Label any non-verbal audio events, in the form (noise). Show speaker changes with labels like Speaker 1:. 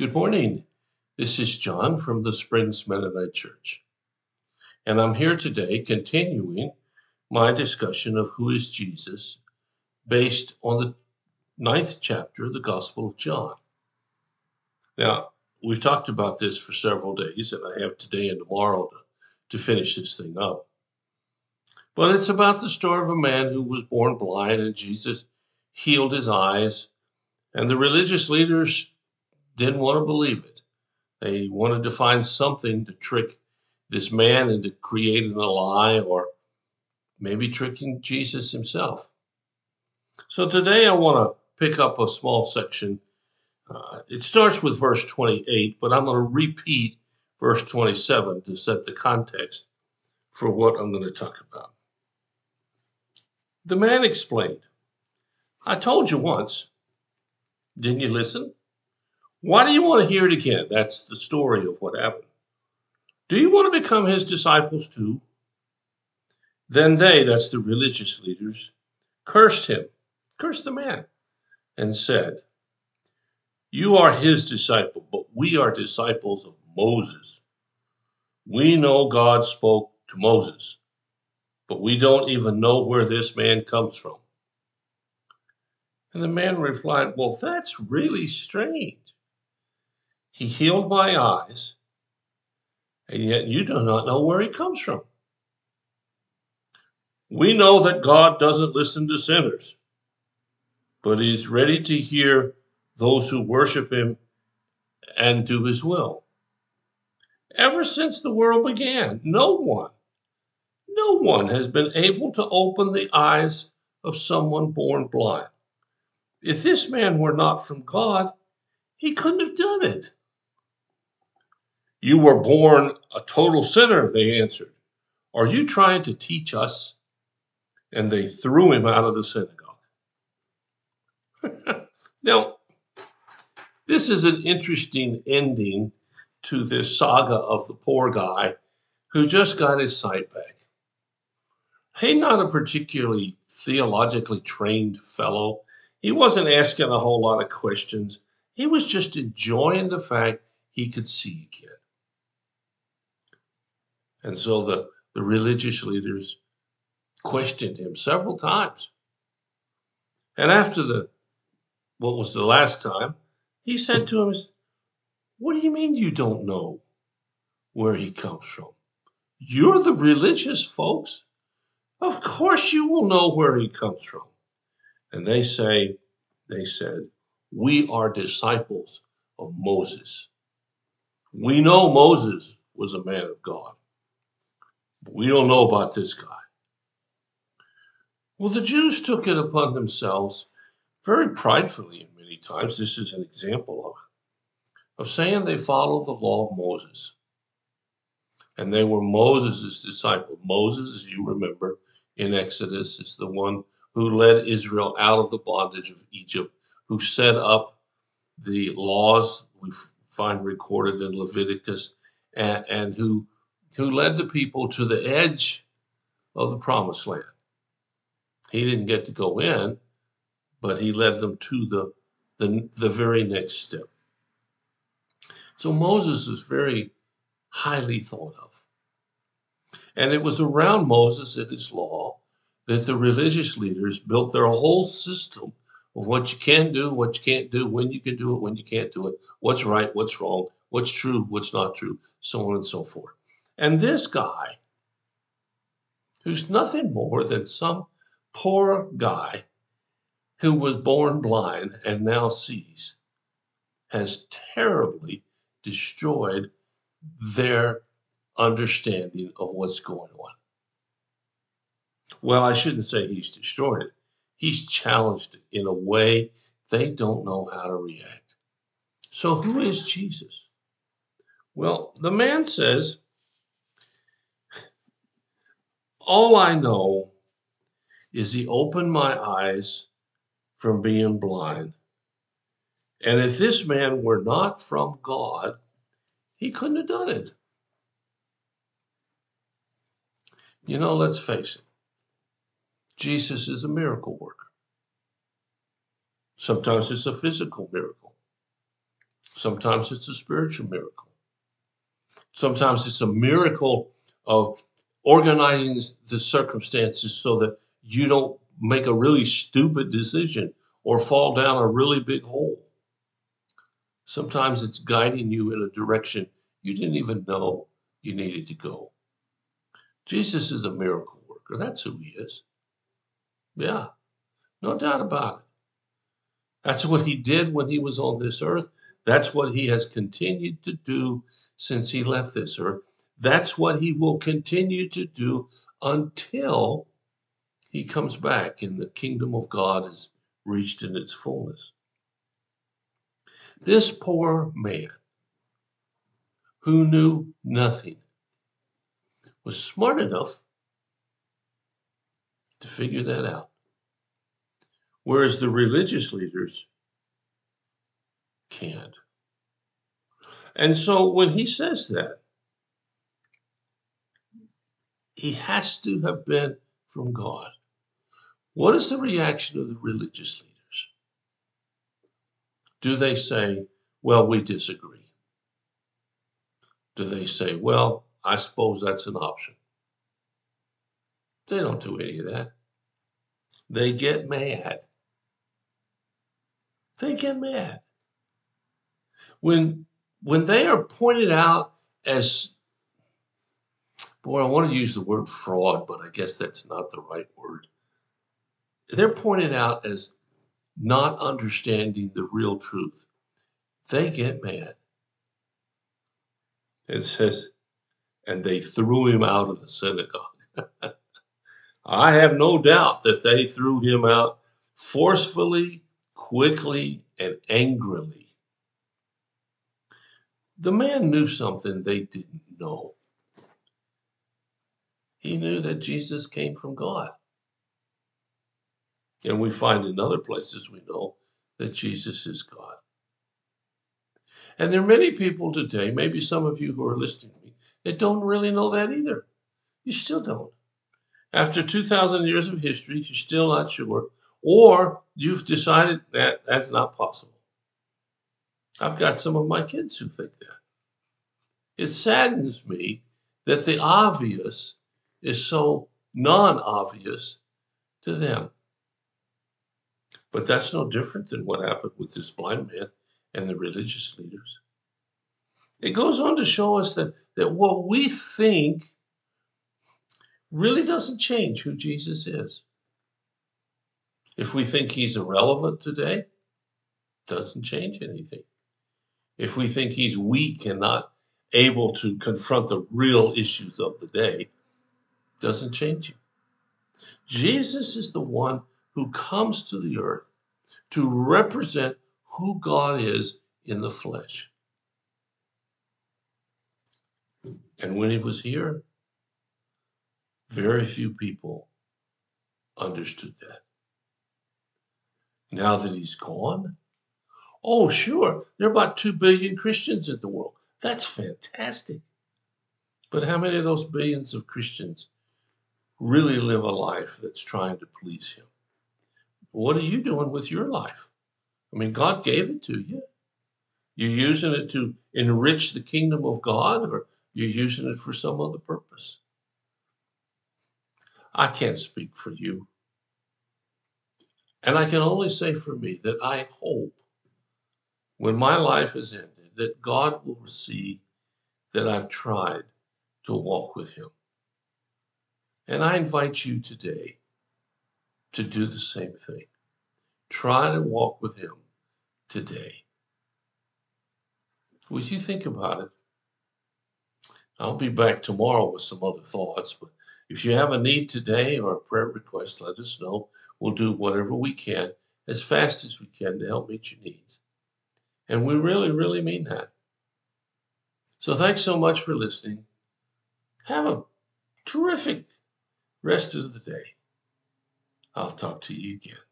Speaker 1: Good morning. This is John from the Springs Mennonite Church. And I'm here today continuing my discussion of who is Jesus based on the ninth chapter of the Gospel of John. Now, we've talked about this for several days, and I have today and tomorrow to, to finish this thing up. But it's about the story of a man who was born blind, and Jesus healed his eyes. And the religious leaders didn't want to believe it. They wanted to find something to trick this man into creating a lie or maybe tricking Jesus himself. So today I want to pick up a small section. Uh, it starts with verse 28, but I'm going to repeat verse 27 to set the context for what I'm going to talk about. The man explained, I told you once. Didn't you listen? Why do you want to hear it again? That's the story of what happened. Do you want to become his disciples too? Then they, that's the religious leaders, cursed him, cursed the man, and said, You are his disciple, but we are disciples of Moses. We know God spoke to Moses, but we don't even know where this man comes from. And the man replied, Well, that's really strange. He healed my eyes, and yet you do not know where he comes from. We know that God doesn't listen to sinners, but he's ready to hear those who worship him and do his will. Ever since the world began, no one, no one has been able to open the eyes of someone born blind. If this man were not from God, he couldn't have done it. You were born a total sinner, they answered. Are you trying to teach us? And they threw him out of the synagogue. (laughs) now, this is an interesting ending to this saga of the poor guy who just got his sight back. He's not a particularly theologically trained fellow. He wasn't asking a whole lot of questions. He was just enjoying the fact he could see again. And so the, the religious leaders questioned him several times. And after the what was the last time, he said to him, What do you mean you don't know where he comes from? You're the religious folks. Of course you will know where he comes from. And they say, they said, We are disciples of Moses. We know Moses was a man of God. We don't know about this guy. Well, the Jews took it upon themselves very pridefully, and many times this is an example of of saying they follow the law of Moses. And they were Moses' disciple. Moses, as you remember in Exodus, is the one who led Israel out of the bondage of Egypt, who set up the laws we find recorded in Leviticus, and, and who who led the people to the edge of the promised land. He didn't get to go in, but he led them to the, the, the very next step. So Moses is very highly thought of. And it was around Moses and his law that the religious leaders built their whole system of what you can do, what you can't do, when you can do it, when you can't do it, what's right, what's wrong, what's true, what's not true, so on and so forth. And this guy, who's nothing more than some poor guy who was born blind and now sees, has terribly destroyed their understanding of what's going on. Well, I shouldn't say he's destroyed it. He's challenged it in a way they don't know how to react. So, who is Jesus? Well, the man says all I know is he opened my eyes from being blind. And if this man were not from God, he couldn't have done it. You know, let's face it. Jesus is a miracle worker. Sometimes it's a physical miracle. Sometimes it's a spiritual miracle. Sometimes it's a miracle of organizing the circumstances so that you don't make a really stupid decision or fall down a really big hole. Sometimes it's guiding you in a direction you didn't even know you needed to go. Jesus is a miracle worker. That's who he is. Yeah, no doubt about it. That's what he did when he was on this earth. That's what he has continued to do since he left this earth. That's what he will continue to do until he comes back and the kingdom of God is reached in its fullness. This poor man who knew nothing was smart enough to figure that out. Whereas the religious leaders can't. And so when he says that, he has to have been from God. What is the reaction of the religious leaders? Do they say, well, we disagree? Do they say, well, I suppose that's an option? They don't do any of that. They get mad. They get mad. When when they are pointed out as boy, I want to use the word fraud, but I guess that's not the right word. They're pointed out as not understanding the real truth. They get mad. It says, and they threw him out of the synagogue. (laughs) I have no doubt that they threw him out forcefully, quickly, and angrily. The man knew something they didn't know. He knew that Jesus came from God. And we find in other places we know that Jesus is God. And there are many people today, maybe some of you who are listening to me, that don't really know that either. You still don't. After 2,000 years of history, you're still not sure, or you've decided that that's not possible. I've got some of my kids who think that. It saddens me that the obvious is so non obvious to them. But that's no different than what happened with this blind man and the religious leaders. It goes on to show us that, that what we think really doesn't change who Jesus is. If we think he's irrelevant today, doesn't change anything. If we think he's weak and not able to confront the real issues of the day, doesn't change you. Jesus is the one who comes to the earth to represent who God is in the flesh. And when he was here, very few people understood that. Now that he's gone, oh, sure, there are about 2 billion Christians in the world. That's fantastic. But how many of those billions of Christians really live a life that's trying to please Him? What are you doing with your life? I mean, God gave it to you. You're using it to enrich the kingdom of God, or you're using it for some other purpose. I can't speak for you. And I can only say for me that I hope when my life is ended that God will see that I've tried to walk with Him. And I invite you today to do the same thing. Try to walk with Him today. Would you think about it? I'll be back tomorrow with some other thoughts, but if you have a need today or a prayer request, let us know. We'll do whatever we can as fast as we can to help meet your needs. And we really, really mean that. So thanks so much for listening. Have a terrific rest of the day. I'll talk to you again.